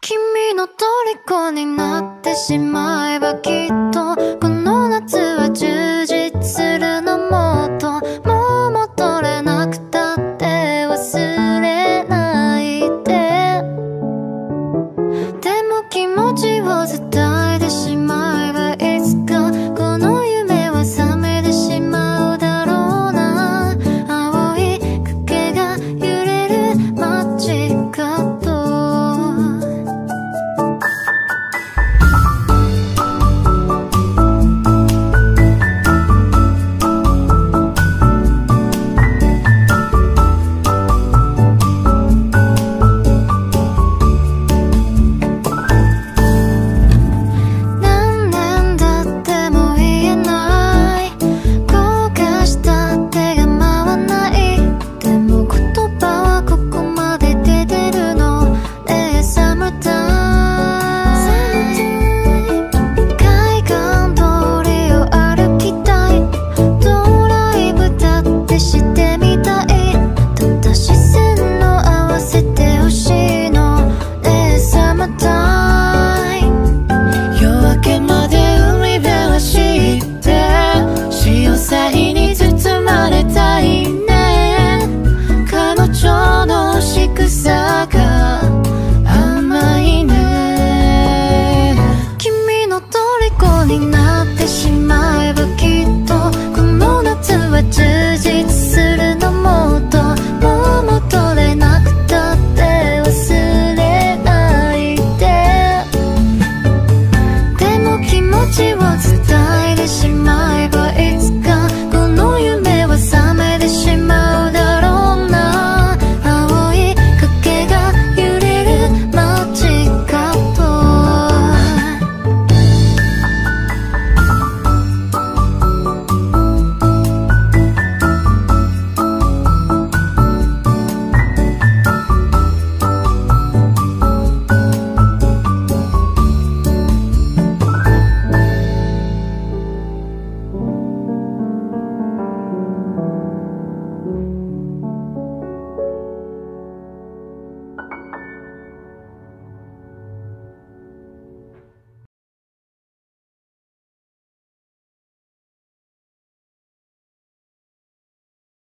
君の虜になってしまえばきっと